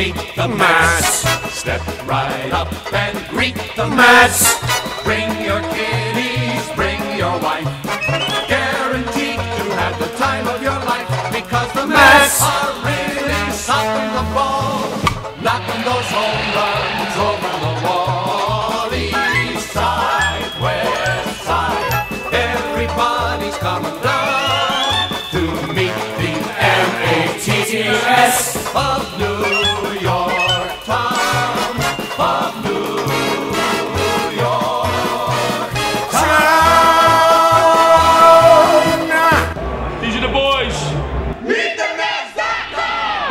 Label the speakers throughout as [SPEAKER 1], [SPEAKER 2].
[SPEAKER 1] meet the Matts. Step right up and greet the Matts. Bring your kiddies, bring your wife. Guaranteed to have the time of your life because the Matts are really stopping the ball, knocking those home runs over the wall. East side, west side, everybody's coming down to meet the M-A-T-T-S of New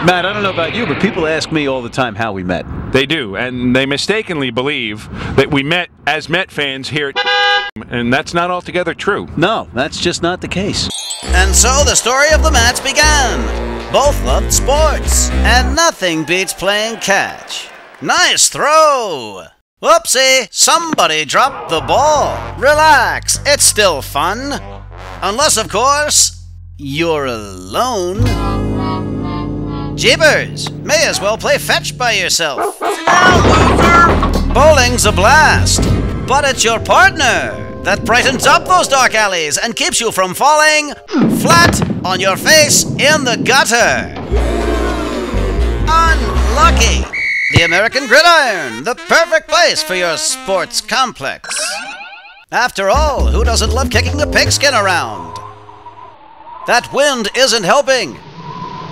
[SPEAKER 2] Matt, I don't know about you, but people ask me all the time how we met.
[SPEAKER 3] They do, and they mistakenly believe that we met as Met fans here at and that's not altogether true.
[SPEAKER 2] No, that's just not the case.
[SPEAKER 4] And so the story of the Matts began. Both loved sports, and nothing beats playing catch. Nice throw! Whoopsie, somebody dropped the ball. Relax, it's still fun. Unless, of course, you're alone. Jeepers, may as well play fetch by yourself. Bowling's a blast, but it's your partner that brightens up those dark alleys and keeps you from falling flat on your face in the gutter. Unlucky. The American Gridiron, the perfect place for your sports complex. After all, who doesn't love kicking the pigskin around? That wind isn't helping.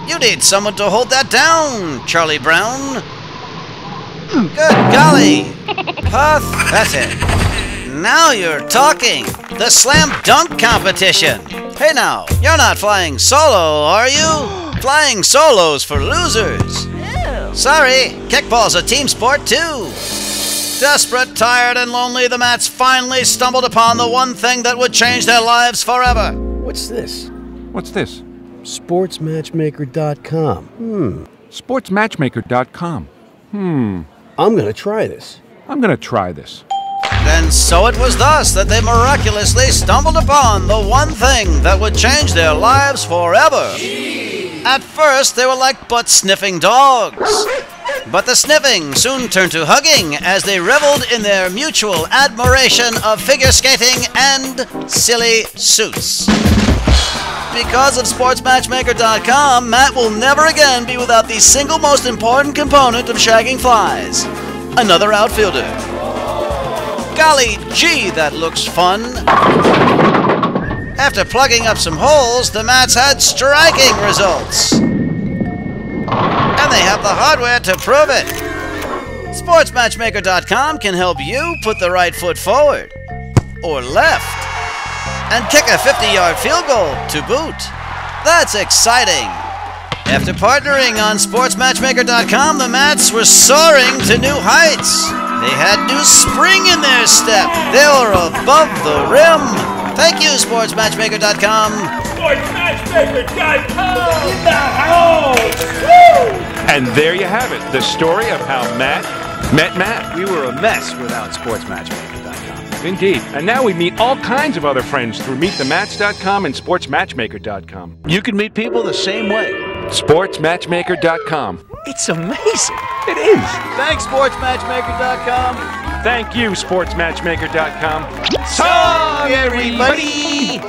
[SPEAKER 4] You need someone to hold that down, Charlie Brown. Good golly. Pathetic. Now you're talking. The slam dunk competition. Hey now, you're not flying solo, are you? Flying solos for losers. Sorry, kickball's a team sport too. Desperate, tired, and lonely, the Matts finally stumbled upon the one thing that would change their lives forever.
[SPEAKER 5] What's this?
[SPEAKER 3] What's this?
[SPEAKER 5] SportsMatchmaker.com. Hmm.
[SPEAKER 3] SportsMatchmaker.com. Hmm.
[SPEAKER 5] I'm gonna try this.
[SPEAKER 3] I'm gonna try this.
[SPEAKER 4] And so it was thus that they miraculously stumbled upon the one thing that would change their lives forever. At first, they were like butt sniffing dogs. But the sniffing soon turned to hugging as they reveled in their mutual admiration of figure skating and silly suits. Because of SportsMatchmaker.com, Matt will never again be without the single most important component of shagging flies another outfielder. Golly gee, that looks fun. After plugging up some holes, the Matts had striking results. And they have the hardware to prove it. SportsMatchmaker.com can help you put the right foot forward or left and kick a 50 yard field goal to boot. That's exciting. After partnering on SportsMatchmaker.com, the Matts were soaring to new heights. They had new spring in their step. They were above the rim. Thank you, SportsMatchmaker.com.
[SPEAKER 3] SportsMatchmaker.com in the house! Woo! And there you have it, the story of how Matt met Matt.
[SPEAKER 2] We were a mess without SportsMatchmaker.com.
[SPEAKER 3] Indeed. And now we meet all kinds of other friends through MeetTheMatts.com and SportsMatchmaker.com.
[SPEAKER 2] You can meet people the same way.
[SPEAKER 3] SportsMatchmaker.com.
[SPEAKER 2] It's amazing.
[SPEAKER 3] It is.
[SPEAKER 4] Thanks, SportsMatchmaker.com.
[SPEAKER 3] Thank you, SportsMatchmaker.com.
[SPEAKER 4] So, everybody.